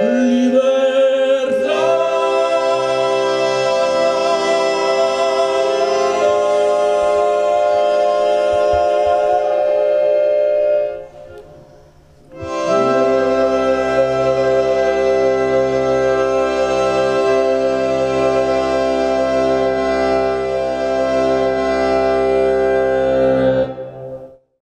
Leave